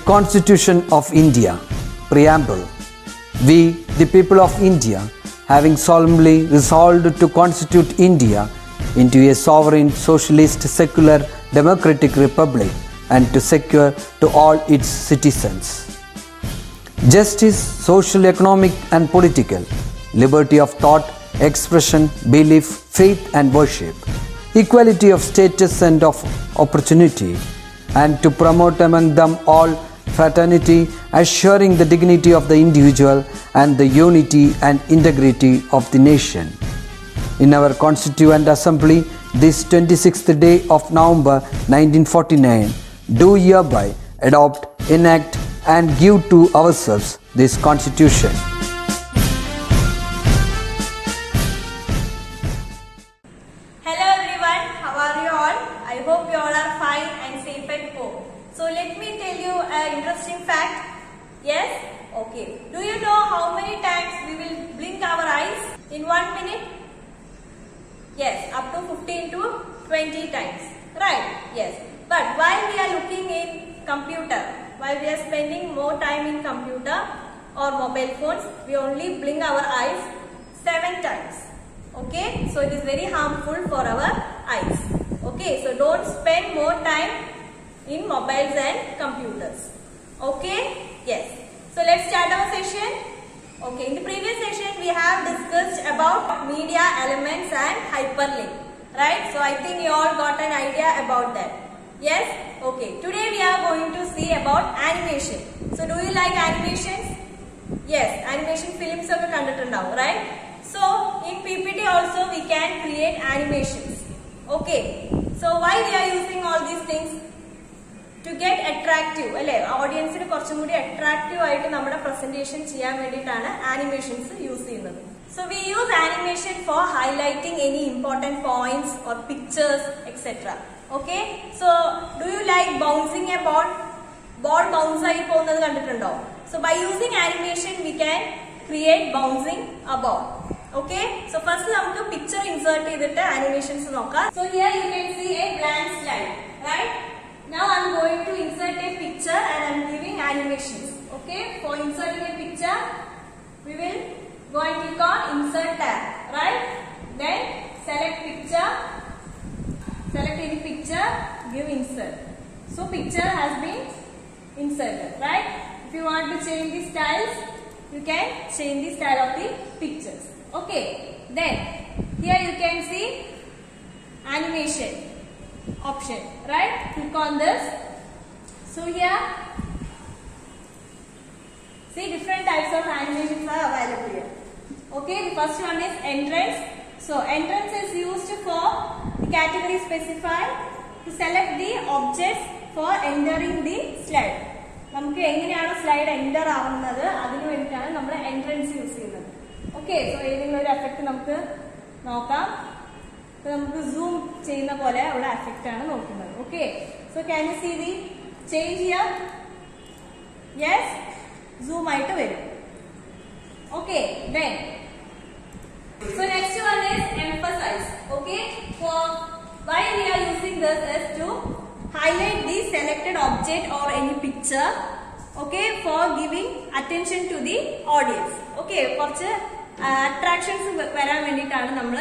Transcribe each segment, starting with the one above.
The Constitution of India, Preamble. We, the people of India, having solemnly resolved to constitute India into a sovereign, socialist, secular, democratic republic and to secure to all its citizens justice, social, economic, and political, liberty of thought, expression, belief, faith, and worship, equality of status and of opportunity, and to promote among them all fraternity, assuring the dignity of the individual and the unity and integrity of the nation. In our Constituent Assembly, this 26th day of November 1949, do hereby adopt, enact, and give to ourselves this Constitution. Let me tell you an interesting fact. Yes? Okay. Do you know how many times we will blink our eyes in one minute? Yes, up to 15 to 20 times. Right? Yes. But while we are looking in computer, while we are spending more time in computer or mobile phones, we only blink our eyes 7 times. Okay, so it is very harmful for our eyes. Okay, so don't spend more time in mobiles and computers. Okay? Yes. So let's start our session. Okay, in the previous session we have discussed about media elements and hyperlink. Right? So I think you all got an idea about that. Yes? Okay. Today we are going to see about animation. So do you like animations? Yes, animation films are now, right? So in PPT also we can create animations. Okay. So why we are using all these things? To get attractive അല്ലെ? ഓഡിയൻസിന് കുറച്ചും കൂടി attractive ആയിട്ട് നമ്മുടെ presentation ചെയ്യാൻ വേണ്ടിയിട്ടാണ് animations use ചെയ്യുന്നത്. So we use animation for highlighting any important points or pictures etcetera okay so do you like bouncing a ball ball bounce ആയി പോകുന്നത് കണ്ടിട്ടുണ്ടോ? So by using animation we can create bouncing a ball okay so first നമുക്ക് picture insert ചെയ്തിട്ട് animations നോക്കാം. So here you can see a blank slide right Now I'm going to insert a picture and I'm giving animations. Okay, for inserting a picture, we will go and click on insert tab, right? Then select picture, select any picture, give insert. So picture has been inserted, right? If you want to change the styles, you can change the style of the pictures. Okay, then here you can see animation option right click on this so here see different types of animations are available here okay the first one is entrance so entrance is used for the category specified to select the objects for entering the slide നമുക്ക് എങ്ങനെയാണ് slide enter ആവുന്നത് അതിനു വേണ്ടിയിട്ടാണ് നമ്മൾ entrance use ചെയ്യുന്നത് okay so ഏതെങ്കിലും ഒരു effect നമുക്ക് നോക്കാം ഇപ്പൊ നമുക്ക് സൂം ചെയ്യുന്ന പോലെ അവിടെ എഫക്റ്റ് ആണ് നോക്കുന്നത്. Okay so can you see the change ചെയ്യാം യെസ് സൂം ആയിട്ട് വരും. Okay then so next one is emphasize okay for why we are using this is to highlight the selected object or any picture okay for giving attention to the audience okay കുറച്ച് attractions വരാൻ വേണ്ടിയിട്ടാണ് നമ്മൾ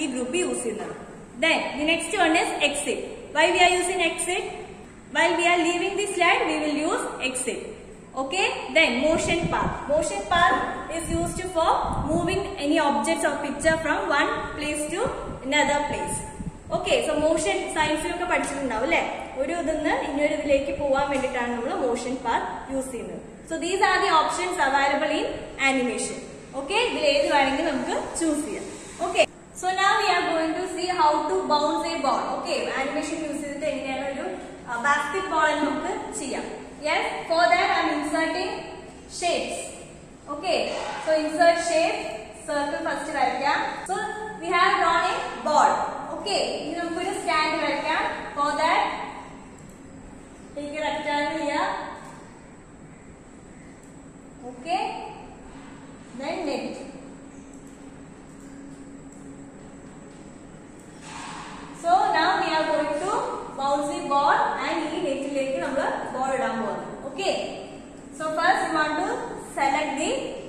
ഈ group use ചെയ്യുന്നത്. Then the next one is exit why we are using exit why we are leaving the slide we will use exit okay? Then motion path. Motion path is used for moving any objects or picture from one place to another place. Okay so motion സയൻസിലൊക്കെ പഠിച്ചിട്ടുണ്ടാവും അല്ലെ ഒരു ഇതിന്ന് ഇനിയൊരു ഇതിലേക്ക് പോവാൻ വേണ്ടിയിട്ടാണ് നമ്മൾ motion path use ചെയ്യുന്നത്. So these are the options available in animation okay ഇതിൽ ഏത് വേണമെങ്കിൽ നമുക്ക് ചൂസ് ചെയ്യാം. Okay so now we are going to see how to bounce a ball okay animation use ചെയ്തിട്ട് എങ്ങനെയാണ് ഒരു ബാസ്കറ്റ് ബോൾ നമുക്ക് ചെയ്യാം. Yes for that I'm inserting shapes okay so insert shape circle first വരയ്ക്കാം. So we have drawn a ball okay ഇനി നമുക്കൊരു stand വരയ്ക്കാം. For that take rectangle here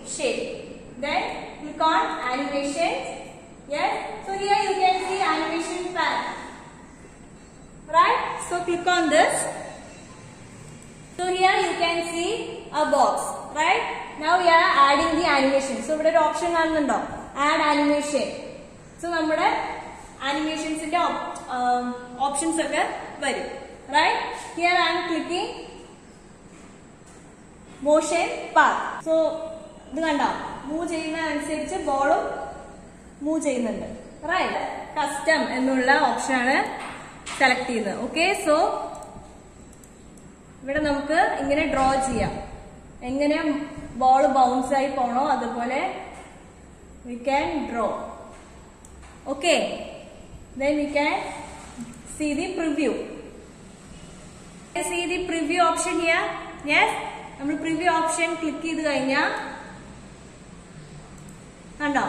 shape. Then click on animation. Yes. So here you can see animation path. Right. So click on this. So here you can see a box. Right. Now we are adding the animation. So ഇവിടെ ഒരു option കാണുന്നുണ്ടോ add animation so നമ്മുടെ ആനിമേഷൻസിന്റെ options ഒക്കെ വരും right here I M clicking motion path so ഇത് കണ്ടോ? Move ചെയ്യുന്ന അനുസരിച്ച് ബോളും മൂവ് ചെയ്യുന്നുണ്ട്. റൈറ്റ് കസ്റ്റം എന്നുള്ള ഓപ്ഷൻ ആണ് സെലക്ട് ചെയ്യുന്നത്. ഓക്കെ സോ ഇവിടെ നമുക്ക് ഇങ്ങനെ ഡ്രോ ചെയ്യാം. എങ്ങനെ ബോൾ ബൗൺസ് ആയി പോണോ അതുപോലെ we can draw okay then we can see the preview see the preview option ചെയ്യാം യെസ് നമ്മൾ പ്രിവ്യൂ ഓപ്ഷൻ ക്ലിക്ക് ചെയ്ത് കഴിഞ്ഞാൽ കണ്ടോ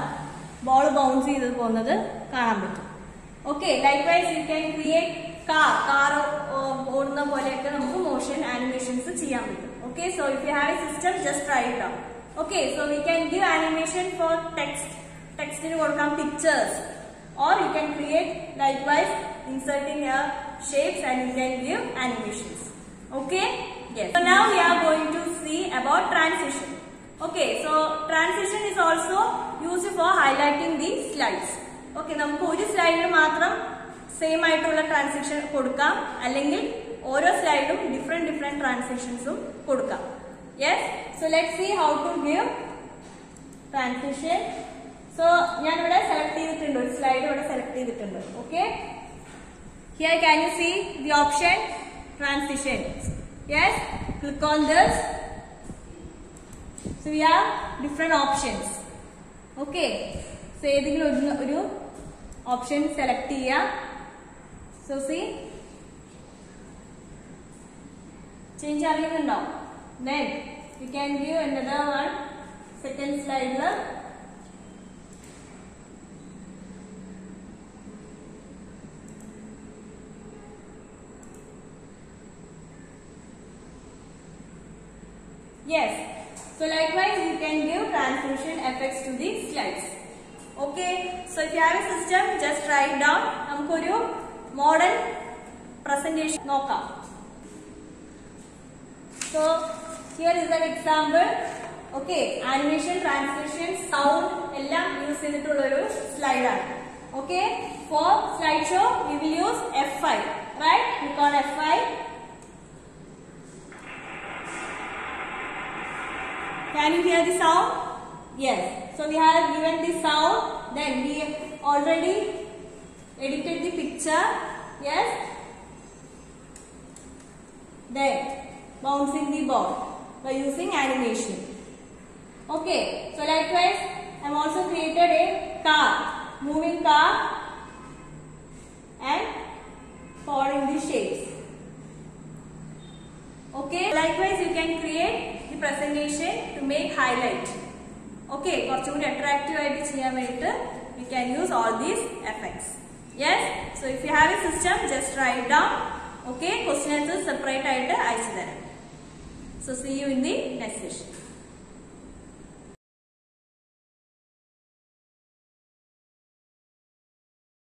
ബോൾ ബൗൺസ് ചെയ്ത് പോകുന്നത് കാണാൻ പറ്റും okay like vice you can create car car ഓടുന്ന പോലെയൊക്കെ നമുക്ക് മോഷൻ ആനിമേഷൻസ് ചെയ്യാൻ പറ്റും okay so if you have a system just try it out okay so we can give animation four text ടെക്സ്റ്റിന് കൊടുക്കാം pictures or you can create likewise inserting your shapes and you can give animations okay yes so now we are going to see about transition okay so transition is also used for highlighting the slides okay നമുക്ക് ഒരു സ്ലൈഡിൽ മാത്രം same ആയിട്ടുള്ള transaction കൊടുക്കാം. അല്ലെങ്കിൽ ഓരോ സ്ലൈഡും different different ട്രാൻസാക്ഷൻസും കൊടുക്കാം. Yes so let see how to give transaction so ഞാൻ ഇവിടെ സെലക്ട് ചെയ്തിട്ടുണ്ട്. ഒരു സ്ലൈഡ് ഇവിടെ സെലക്ട് ചെയ്തിട്ടുണ്ട്. Okay here can you see the option transition yes click on this so we are different options okay so ഏതെങ്കിലും ഒരു option select ചെയ്യുക. So see change അറിയുന്നുണ്ടോ then you can give another one second സ്ലൈഡിൽ Yes. So likewise you can give transition effects to the slides. Okay. So if you have a system, just write down. നമുക്കൊരു model presentation നോക്കാം. So here is an example. Okay. Animation, translation, sound എല്ലാം use ചെയ്തിട്ടുള്ള ഒരു slide ആണ്. Okay. For slideshow we will use F5. Right? Click on F5. Can you hear the sound? Yes. So we have given the sound. Then we already edited the picture. Yes. Then bouncing the ball by using animation. Okay. So likewise, I have also created a car, moving car, and following the shapes. Okay. Likewise, you can create the presentation to make highlight. Okay. കുറച്ചും കൂടി attractive ആയിട്ട് ചെയ്യാൻ വേണ്ടിയിട്ട് you can use all these effects. Yes. So if you have a system, just write down. Okay. Question answers separate ആയിട്ട് അയച്ചു തരാം. So see you in the next session.